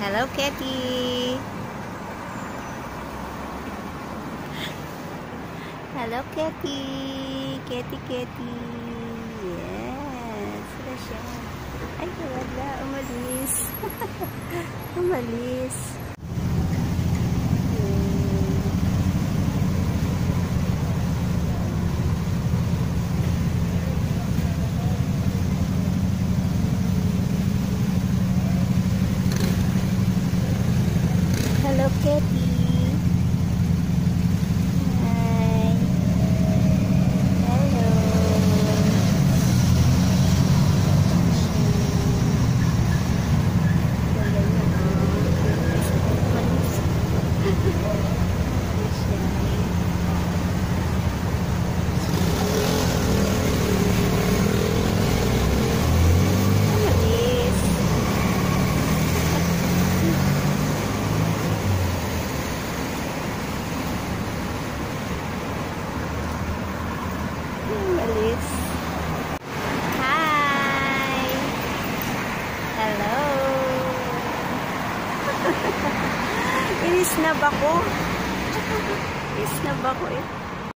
Hello, Kitty. Hello, Kitty. Kitty, Kitty. Yes. Sila siya. Ay, wala. Umalis. Umalis. Hello, Kitty. Inis na ba ko? Inis na ba ko eh?